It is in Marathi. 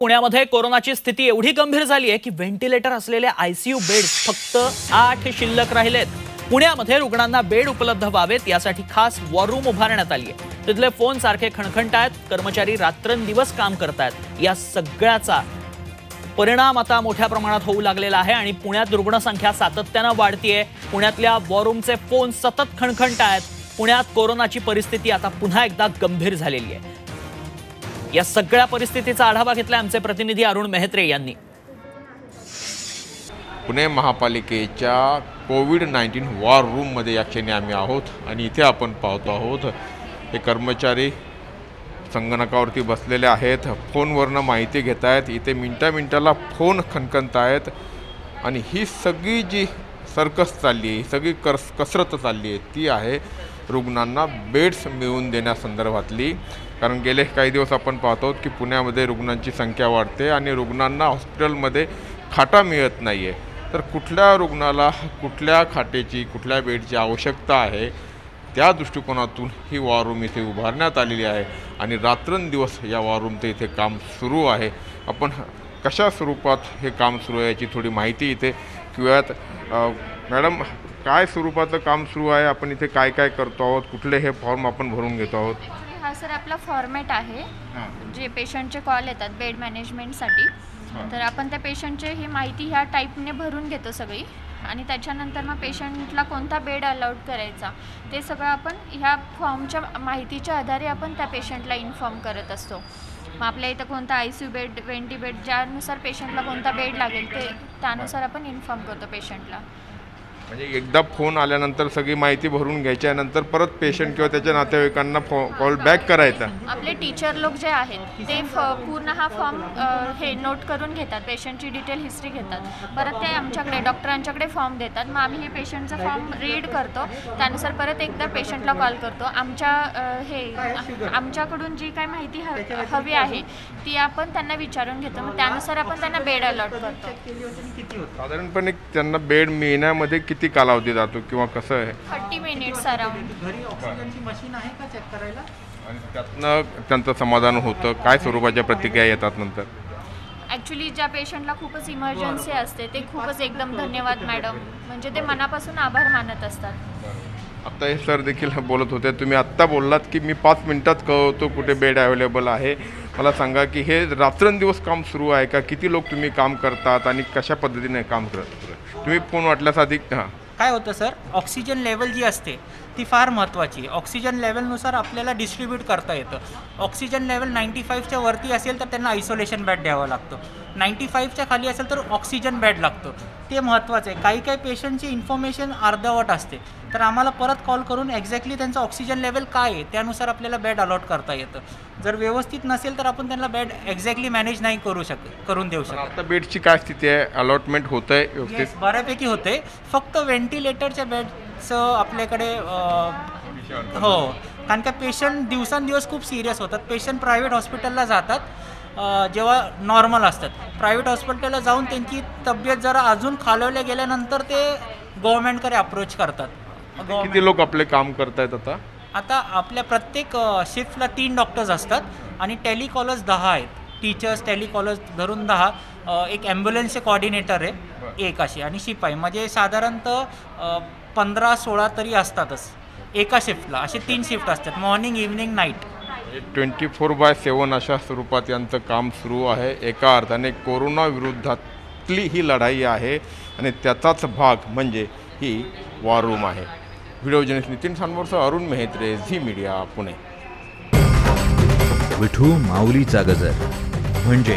पुण्यामध्ये कोरोनाची स्थिती एवढी गंभीर झाली आहे की व्हेंटिलेटर असलेले आयसीयू बेड फक्त आठ शिल्लक राहिलेत. पुण्यामध्ये रुग्णांना बेड उपलब्ध व्हावेत यासाठी खास वॉर रूम उभारण्यात आली आहे. तिथले फोन सारखे खणखणतायत कर्मचारी रात्रंदिवस काम करतायत. या सगळ्याचा परिणाम आता मोठ्या प्रमाणात होऊ लागलेला आहे आणि पुण्यात रुग्णसंख्या सातत्यानं वाढतीये. पुण्यातल्या वॉरूमचे फोन सतत खणखणतायत. पुण्यात कोरोनाची परिस्थिती आता पुन्हा एकदा गंभीर झालेली आहे. या सगळ्या परिस्थितीचा आढावा घेतला आमचे प्रतिनिधी अरुण मेहत्रे यांनी. पुणे महापालिकेच्या कोविड नाईन्टीन वॉर रूममध्ये या क्षणी आम्ही आहोत आणि इथे आपण पाहतो आहोत हे कर्मचारी संगणकावरती बसलेले आहेत. फोनवरनं माहिती घेत आहेत इथे मिनटा मिनटाला फोन खणखणत आहेत आणि ही सगळी जी सर्कस चालली आहे ही सगळी कस कसरत चालली आहे ती आहे रुग्णांना बेड्स मिळवून देण्यासंदर्भातली कारण गेले काही दिवस आपण पाहतो की पुण्यामध्ये रुग्णांची संख्या वाढते आणि रुग्णांना हॉस्पिटलमध्ये खाटा मिळत नाही आहे तर कुठल्या रुग्णाला कुठल्या खाटेची कुठल्या बेडची आवश्यकता आहे त्या दृष्टिकोनातून ही वॉर रूम इथे उभारण्यात आलेली आहे आणि रात्रंदिवस या वॉर रूमचं इथे काम सुरू आहे. आपण कशा स्वरूपात हे काम सुरू आहे याची थोडी माहिती इथे अ, मॅडम काय स्वरूपाचं काम सुरू आहे? आपण इथे काय काय करतो आहोत? कुठले हे फॉर्म आपण भरून घेतो आहोत? हा सर आपला फॉर्मॅट आहे. जे पेशंटचे कॉल येतात बेड मॅनेजमेंटसाठी तर आपण त्या पेशंटचे ही माहिती ह्या टाईपने भरून घेतो सगळी. आणि त्याच्यानंतर मग पेशंटला कोणता बेड अलाउड करायचा ते सगळं आपण ह्या फॉर्मच्या माहितीच्या आधारे आपण त्या पेशंटला इन्फॉर्म करत असतो. मग आपल्या इथं कोणता आय सी यू बेड वेंटी बेड ज्यानुसार पेशंटला कोणता बेड लागेल ते त्यानुसार आपण इन्फॉर्म करतो पेशंटला म्हणजे एकदा फोन आल्यानंतर सगळी माहिती भरून घ्यायच्यानंतर परत पेशंट किंवा त्याच्या नातेवाईकांना फो कॉल बॅक करायचा. आपले टीचर लोक जे आहेत ते फ पूर्ण हा फॉर्म हे नोट करून घेतात. पेशंटची डिटेल हिस्ट्री घेतात. परत ते आमच्याकडे डॉक्टरांच्याकडे फॉर्म देतात. मग आम्ही हे पेशंटचा फॉर्म रीड करतो. त्यानुसार परत एकदा पेशंटला कॉल करतो. आमच्या अ, हे आमच्याकडून जी काय माहिती ह- हवी आहे ती आपण त्यांना विचारून घेतो. मग त्यानुसार आपण त्यांना बेड अलॉट करतो. साधारणपणे त्यांना बेड मिळण्यामध्ये किती कालावधी जातो किंवा कसं आहे? Thirty minutes around. घरी ऑक्सिजनची मशीन आहे का चेक करायला? आणि त्यातनं त्यांचं समाधान होतं. काय स्वरूपाच्या प्रतिक्रिया येतात नंतर? ॲक्च्युली ज्या पेशंटला खूपच इमर्जन्सी असते ते खूपच एकदम धन्यवाद मॅडम म्हणजे ते मनापासून आभार मानत असतात. आत्ता हे सर देखील बोलत होते. तुम्ही आत्ता बोललात की मी पाच मिनिटात कळवतो कुठे बेड अवेलेबल आहे. मला सांगा की हे रात्रंदिवस काम सुरू आहे का? किती लोक तुम्ही काम करतात आणि कशा पद्धतीने काम करत? तुम्ही फोन वाटल्यास अधिक हां. काय होतं सर? ऑक्सिजन लेवल जी असते ती फार महत्त्वाची आहे ऑक्सिजन लेवलनुसार आपल्याला डिस्ट्रीब्यूट करता येतं. ऑक्सिजन लेवल नाईंटी फाईव्हच्या वरती असेल तर त्यांना आयसोलेशन बॅड द्यावं लागतं. नाईंटी फाईव्हच्या खाली असेल तर ऑक्सिजन बॅड लागतं. ते महत्त्वाचं आहे. काही काही पेशंटची इन्फॉर्मेशन अर्धवट असते. तर आम्हाला परत कॉल करून एक्झॅक्टली त्यांचं ऑक्सिजन लेवल काय आहे त्यानुसार आपल्याला बेड अलॉट करता येतं. जर व्यवस्थित नसेल तर आपण त्यांना बेड एक्झॅक्टली मॅनेज नाही करू शक करून देऊ शकत. आता बेडची काय स्थिती आहे? अलॉटमेंट होतं आहे बऱ्यापैकी होते फक्त व्हेंटिलेटरच्या बेडचं आपल्याकडे हो. कारण का पेशंट दिवसांदिवस खूप सिरियस होतात. पेशंट प्रायव्हेट हॉस्पिटलला जातात जेव्हा नॉर्मल असतात. प्रायव्हेट हॉस्पिटलला जाऊन त्यांची तब्येत जरा अजून खालवल्या गेल्यानंतर ते गव्हर्नमेंटकडे अप्रोच करतात. किती लोक आपले काम करतायत आता? आता आपल्या प्रत्येक शिफ्टला तीन डॉक्टर्स असतात आणि टेलिकॉलर्स दहा आहेत. टीचर्स टेलिकॉलर्स धरून दहा. एक ॲम्ब्युलन्सचे कॉर्डिनेटर आहे एक अशी. आणि शिपाई. म्हणजे साधारणतः पंधरा सोळा तरी असतातच. एका शिफ्टला असे तीन शिफ्ट असतात. Morning evening night twenty four by seven अशा स्वरूपात यांचं काम सुरू आहे. एका अर्थाने कोरोना विरोधातली ही लढाई आहे आणि त्याचाच भाग म्हणजे ही वॉर रूम आहे. व्हिडिओ जर्नलिस्ट नितीन सानवरसह अरुण मेहत्रे झी मीडिया पुणे. विठू माऊलीचा गजर. म्हणजे